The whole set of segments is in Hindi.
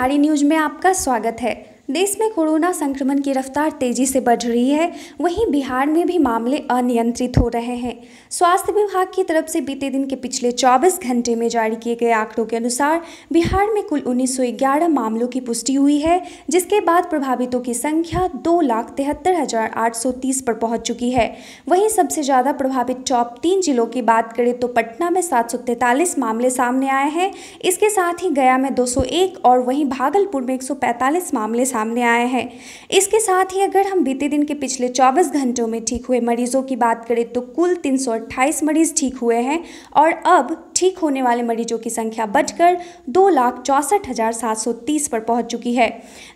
बिहारी न्यूज़ में आपका स्वागत है। देश में कोरोना संक्रमण की रफ्तार तेज़ी से बढ़ रही है। वहीं बिहार में भी मामले अनियंत्रित हो रहे हैं। स्वास्थ्य विभाग की तरफ़ से बीते दिन के पिछले 24 घंटे में जारी किए गए आंकड़ों के अनुसार बिहार में कुल 1911 मामलों की पुष्टि हुई है, जिसके बाद प्रभावितों की संख्या दो लाख तिहत्तर हज़ार आठ सौ तीस पर पहुँच चुकी है। वहीं सबसे ज़्यादा प्रभावित टॉप तीन जिलों की बात करें तो पटना में सात सौ तैंतालीस मामले सामने आए हैं। इसके साथ ही गया में दो सौ एक और वहीं भागलपुर में एक सौ पैंतालीस मामले सामने आए हैं। इसके साथ ही अगर हम बीते दिन के पिछले 24 घंटों में ठीक हुए मरीजों की बात करें तो कुल 328 मरीज़ ठीक हुए हैं और अब ठीक होने वाले मरीजों की संख्या बढ़कर दो लाख चौंसठ हज़ार सात सौ तीस पर पहुँच चुकी है।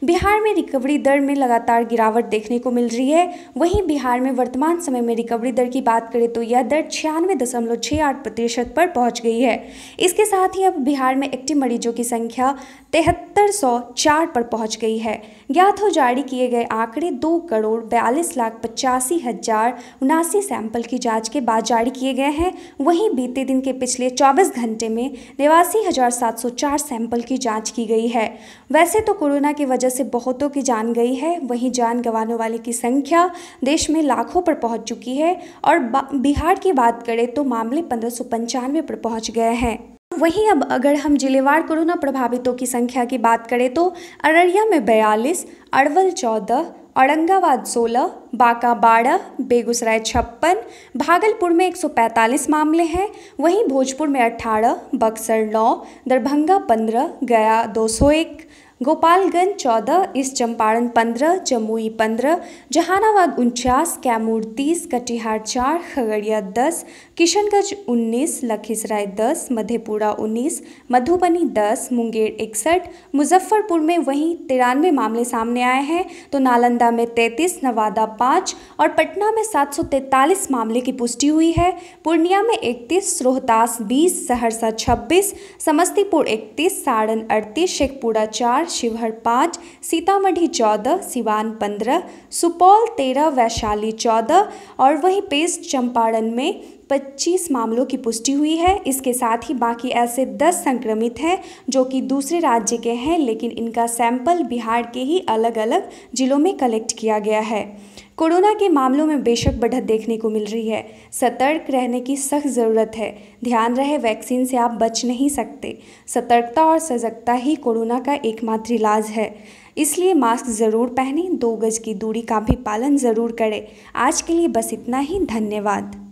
बिहार में रिकवरी दर में लगातार गिरावट देखने को मिल रही है। वहीं बिहार में वर्तमान समय में रिकवरी दर की बात करें तो यह दर छियानवे दशमलव छः आठ प्रतिशत पर पहुँच गई है। इसके साथ ही अब बिहार में एक्टिव मरीजों की संख्या तिहत्तर सौ चार पर पहुँच गई है। ज्ञात हो जारी किए गए आंकड़े दो करोड़ बयालीस लाख पचासी हज़ार उनासी सैंपल की जाँच के बाद जारी किए गए हैं। वहीं बीते दिन के पिछले 24 घंटे में नवासी हज़ार सात सौ चार सैंपल की जाँच की गई है। वैसे तो कोरोना की वजह से बहुतों की जान गई है। वहीं जान गंवाने वाले की संख्या देश में लाखों पर पहुँच चुकी है और बिहार की बात करें तो मामले पंद्रह पर पहुँच गए हैं। वहीं अब अगर हम जिलेवार कोरोना प्रभावितों की संख्या की बात करें तो अररिया में बयालीस अरवल चौदह औरंगाबाद 16, बांका बारह बेगूसराय छप्पन भागलपुर में 145 मामले हैं। वहीं भोजपुर में 18, बक्सर 9, दरभंगा 15, गया 201, गोपालगंज चौदह, ईस्ट चंपारण पंद्रह, जमुई पंद्रह, जहानाबाद उनचास, कैमूर तीस, कटिहार चार, खगड़िया दस, किशनगंज उन्नीस, लखीसराय दस, मधेपुरा उन्नीस, मधुबनी दस, मुंगेर इकसठ, मुजफ्फरपुर में वहीं तिरानवे मामले सामने आए हैं। तो नालंदा में तैंतीस, नवादा पाँच और पटना में सात सौ तैंतालीस मामले की पुष्टि हुई है। पूर्णिया में इकतीस, रोहतास बीस, सहरसा छब्बीस, समस्तीपुर इकतीस, सारण अड़तीस, शेखपुरा चार शिवहर पाँच, सीतामढ़ी चौदह, सिवान पंद्रह, सुपौल तेरह, वैशाली चौदह और वहीं पेस्ट चंपारण में 25 मामलों की पुष्टि हुई है। इसके साथ ही बाकी ऐसे 10 संक्रमित हैं जो कि दूसरे राज्य के हैं, लेकिन इनका सैंपल बिहार के ही अलग अलग जिलों में कलेक्ट किया गया है। कोरोना के मामलों में बेशक बढ़त देखने को मिल रही है। सतर्क रहने की सख्त ज़रूरत है। ध्यान रहे, वैक्सीन से आप बच नहीं सकते। सतर्कता और सजगता ही कोरोना का एकमात्र इलाज है। इसलिए मास्क ज़रूर पहनें, दो गज की दूरी का भी पालन ज़रूर करें। आज के लिए बस इतना ही, धन्यवाद।